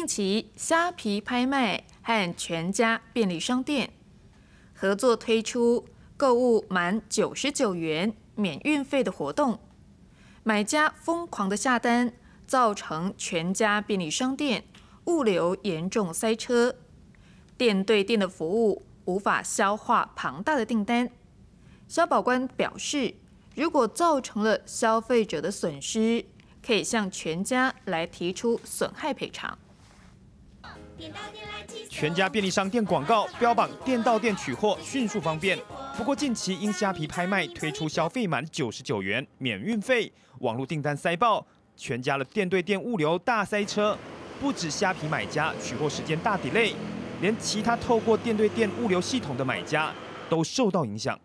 近期虾皮拍卖和全家便利商店合作推出购物满九十九元免运费的活动，买家疯狂的下单，造成全家便利商店物流严重塞车，店对店的服务无法消化庞大的订单。消保官表示，如果造成了消费者的损失，可以向全家来提出损害赔偿。全家便利商店广告标榜店到店取货迅速方便，不过近期因虾皮拍卖推出消费满九十九元免运费，网络订单塞爆，全家的店对店物流大塞车，不止虾皮买家取货时间大 delay，连其他透过店对店物流系统的买家都受到影响。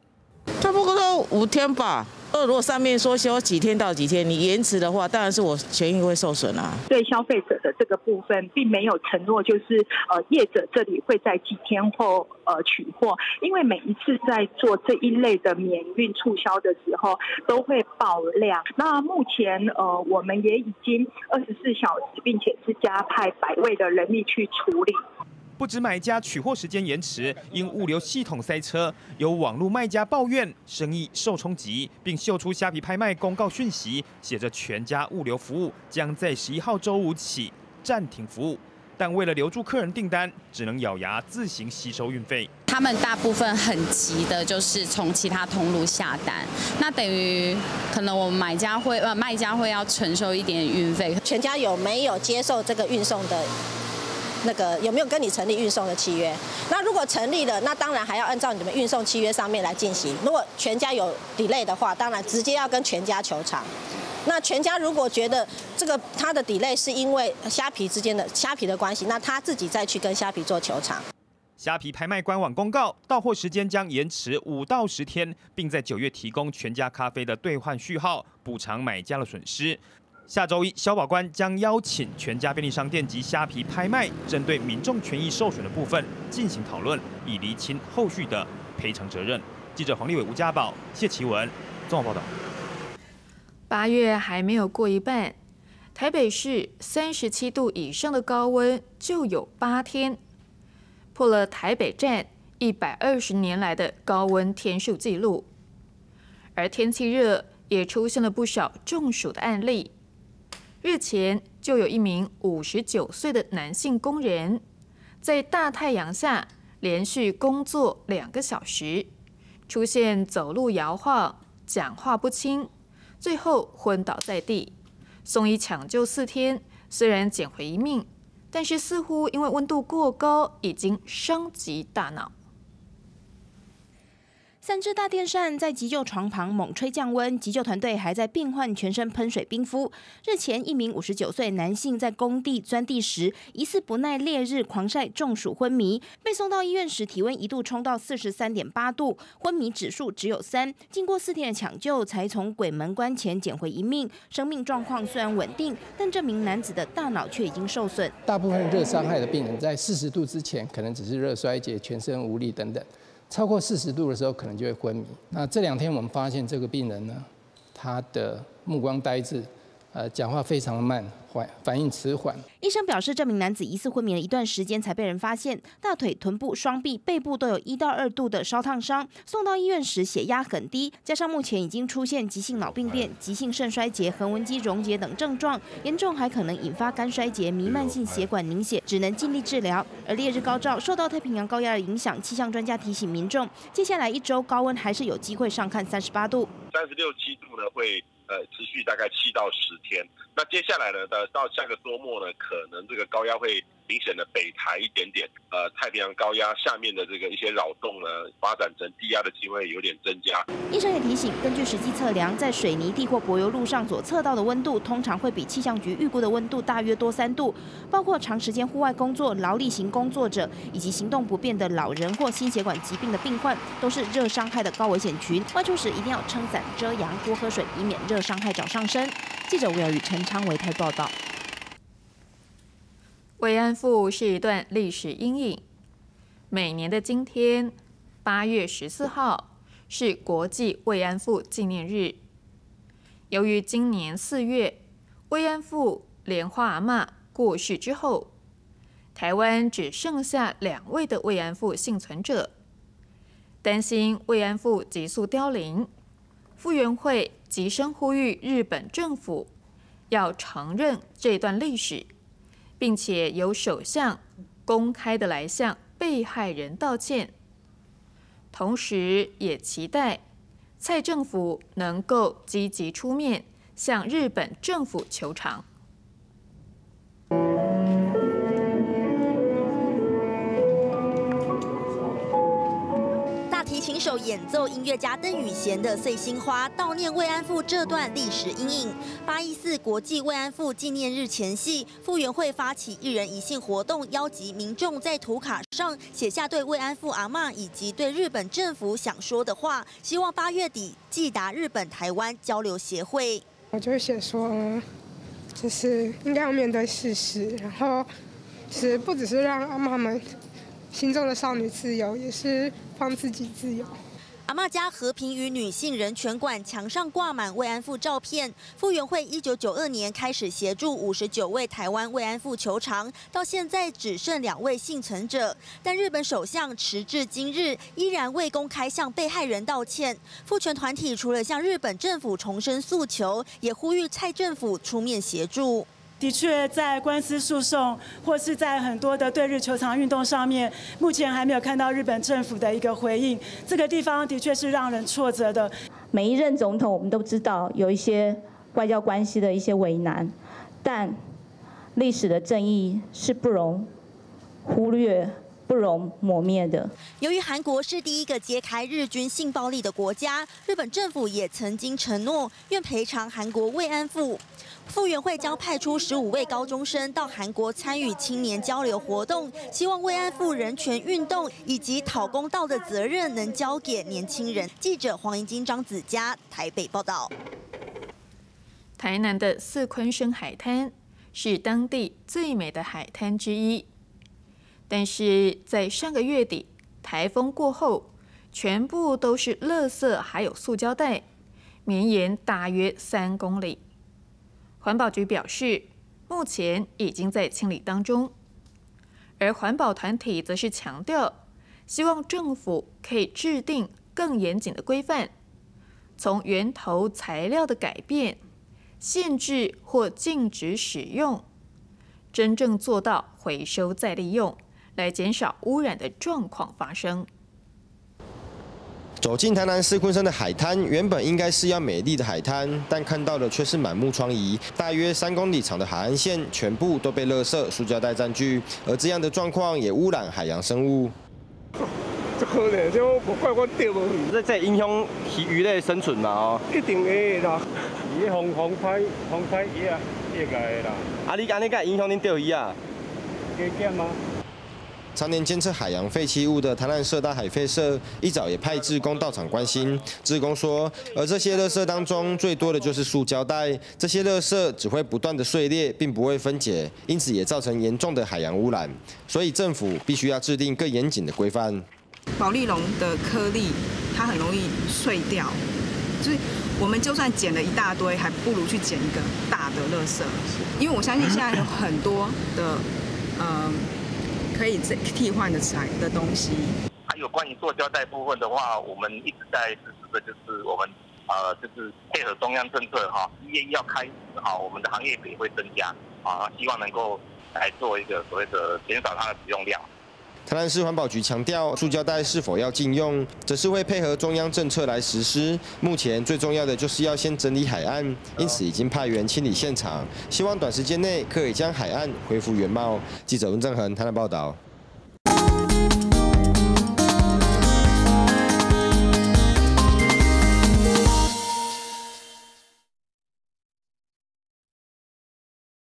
差不多五天吧。如果上面说休几天到几天，你延迟的话，当然是我权益会受损啊。对消费者的这个部分，并没有承诺，就是呃业者这里会在几天后呃取货，因为每一次在做这一类的免运促销的时候，都会爆量。那目前呃我们也已经二十四小时，并且是加派百位的人力去处理。不止买家取货时间延迟，因物流系统塞车，有网络卖家抱怨生意受冲击，并秀出虾皮拍卖公告讯息，写着全家物流服务将在十一号周五起暂停服务，但为了留住客人订单，只能咬牙自行吸收运费。他们大部分很急的，就是从其他通路下单，那等于可能我们买家会呃卖家会要承受一点运费。全家有没有接受这个运送的？那个有没有跟你成立运送的契约？那如果成立了，那当然还要按照你们运送契约上面来进行。如果全家有 delay 的话，当然直接要跟全家求偿。那全家如果觉得这个他的 delay 是因为虾皮之间的虾皮的关系，那他自己再去跟虾皮做求偿。虾皮拍卖官网公告，到货时间将延迟五到十天，并在九月提供全家咖啡的兑换序号，补偿买家的损失。下周一，消保官将邀请全家便利商店及虾皮拍卖，针对民众权益受损的部分进行讨论，以厘清后续的赔偿责任。记者黄立伟、吴家宝、谢奇文综合报道。八月还没有过一半，台北市三十七度以上的高温就有八天，破了台北站一百二十年来的高温天数纪录。而天气热，也出现了不少中暑的案例。日前就有一名五十九岁的男性工人，在大太阳下连续工作两个小时，出现走路摇晃、讲话不清，最后昏倒在地，送医抢救四天，虽然捡回一命，但是似乎因为温度过高，已经伤及大脑。三只大电扇在急救床旁猛吹降温，急救团队还在病患全身喷水冰敷。日前，一名五十九岁男性在工地钻地时，疑似不耐烈日狂晒中暑昏迷，被送到医院时体温一度冲到四十三点八度，昏迷指数只有三。经过四天的抢救，才从鬼门关前捡回一命。生命状况虽然稳定，但这名男子的大脑却已经受损。大部分热伤害的病人在四十度之前，可能只是热衰竭、全身无力等等。超过四十度的时候，可能就会昏迷。那这两天我们发现这个病人呢，他的目光呆滞，呃，讲话非常的慢。反应迟缓。医生表示，这名男子疑似昏迷了一段时间才被人发现，大腿、臀部、双臂、背部都有一到二度的烧烫伤。送到医院时血压很低，加上目前已经出现急性脑病变、急性肾衰竭、横纹肌溶解等症状，严重还可能引发肝衰竭、弥漫性血管凝血，只能尽力治疗。而烈日高照，受到太平洋高压的影响，气象专家提醒民众，接下来一周高温还是有机会上看三十八度。三十六七度呢，会。呃，持续大概七到十天。那接下来呢，到到下个周末呢，可能这个高压会。明显的北抬一点点，呃，太平洋高压下面的这个一些扰动呢，发展成低压的机会有点增加。医生也提醒，根据实际测量，在水泥地或柏油路上所测到的温度，通常会比气象局预估的温度大约多三度。包括长时间户外工作、劳力型工作者，以及行动不便的老人或心血管疾病的病患，都是热伤害的高危险群。外出时一定要撑伞遮阳，多喝水，以免热伤害找上身。记者吴瑶与陈昌维台报道。慰安妇是一段历史阴影。每年的今天，八月十四号是国际慰安妇纪念日。由于今年四月慰安妇莲花阿嬷过世之后，台湾只剩下两位的慰安妇幸存者，担心慰安妇急速凋零，傅园慧急声呼吁日本政府要承认这段历史，并且由首相公开的来向被害人道歉，同时也期待蔡政府能够积极出面向日本政府求偿。手演奏音乐家邓宇贤的《碎心花》，悼念慰安妇这段历史阴影。八一四国际慰安妇纪念日前夕，傅园慧发起一人一信活动，邀集民众在图卡上写下对慰安妇阿嬷以及对日本政府想说的话，希望八月底寄达日本台湾交流协会。我就写说，就是应该要面对事实，然后其实不只是让阿妈们。心中的少女自由，也是放自己自由。阿妈家和平与女性人权馆墙上挂满慰安妇照片。傅园慧一九九二年开始协助五十九位台湾慰安妇求偿，到现在只剩两位幸存者。但日本首相迟至今日依然未公开向被害人道歉。父权团体除了向日本政府重申诉求，也呼吁蔡政府出面协助。的确，在官司诉讼或是在很多的对日球场运动上面，目前还没有看到日本政府的一个回应。这个地方的确是让人挫折的。每一任总统，我们都知道有一些外交关系的一些为难，但历史的正义是不容忽略。不容磨灭的。由于韩国是第一个揭开日军性暴力的国家，日本政府也曾经承诺愿赔偿韩国慰安妇。傅园慧将派出十五位高中生到韩国参与青年交流活动，希望慰安妇人权运动以及讨公道的责任能交给年轻人。记者黄银金、张子佳台北报道。台南的四坤生海滩是当地最美的海滩之一。但是在上个月底，台风过后，全部都是垃圾，还有塑胶袋，绵延大约三公里。环保局表示，目前已经在清理当中。而环保团体则是强调，希望政府可以制定更严谨的规范，从源头材料的改变、限制或禁止使用，真正做到回收再利用。来减少污染的状况发生。走进台南市昆山的海滩，原本应该是要美丽的海滩，但看到的却是满目疮痍。大约三公里长的海岸线，全部都被垃圾、塑胶袋占据，而这样的状况也污染海洋生物。这可能这我怪我钓无鱼，这这影响鱼类生存嘛？哦，一定会啦。伊风风拍风拍伊啊，应该啦。啊，你安尼敢影响恁钓鱼啊？加减吗？常年监测海洋废弃物的台南社大海废社，一早也派志工到场关心。志工说，而这些垃圾当中最多的就是塑胶袋，这些垃圾只会不断的碎裂，并不会分解，因此也造成严重的海洋污染。所以政府必须要制定更严谨的规范。保利龙的颗粒，它很容易碎掉，所以我们就算捡了一大堆，还不如去捡一个大的垃圾。因为我相信现在有很多的，嗯。可以替换的材的东西。还有关于塑胶袋部分的话，我们一直在实施的就是我们呃，就是配合中央政策哈，一月一要开始哈，我们的行业也会增加啊，希望能够来做一个所谓的减少它的使用量。台南市环保局强调，塑胶袋是否要禁用，则是会配合中央政策来实施。目前最重要的就是要先整理海岸，因此已经派员清理现场，希望短时间内可以将海岸恢复原貌。记者温正恒台南报道。